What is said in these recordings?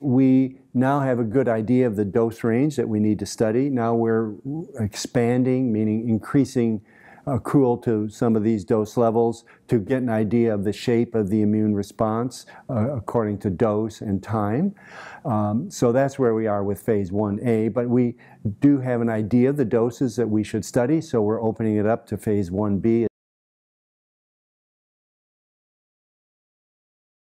We now have a good idea of the dose range that we need to study. Now we're expanding, meaning increasing accrual to some of these dose levels to get an idea of the shape of the immune response uh, according to dose and time. Um, so that's where we are with phase 1A, but we do have an idea of the doses that we should study, so we're opening it up to phase 1B.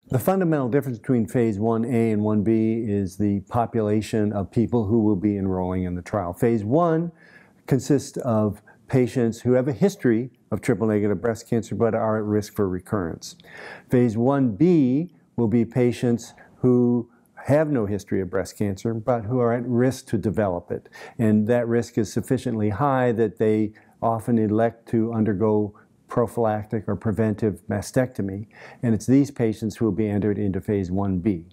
The fundamental difference between phase 1A and 1B is the population of people who will be enrolling in the trial. Phase 1 consists of patients who have a history of triple negative breast cancer but are at risk for recurrence. Phase 1B will be patients who have no history of breast cancer but who are at risk to develop it. And that risk is sufficiently high that they often elect to undergo prophylactic or preventive mastectomy. And it's these patients who will be entered into phase 1B.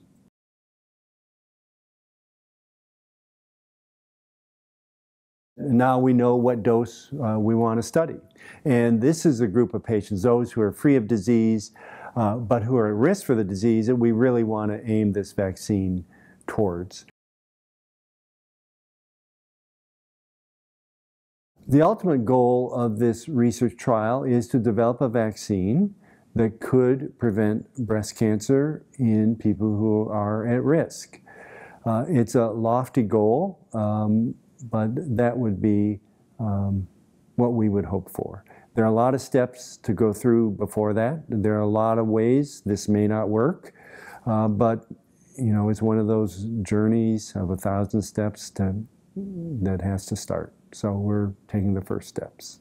Now we know what dose uh, we want to study. And this is a group of patients, those who are free of disease, uh, but who are at risk for the disease that we really want to aim this vaccine towards. The ultimate goal of this research trial is to develop a vaccine that could prevent breast cancer in people who are at risk. Uh, it's a lofty goal. Um, but that would be um, what we would hope for. There are a lot of steps to go through before that. There are a lot of ways this may not work, uh, but you know, it's one of those journeys of a thousand steps to, that has to start. So we're taking the first steps.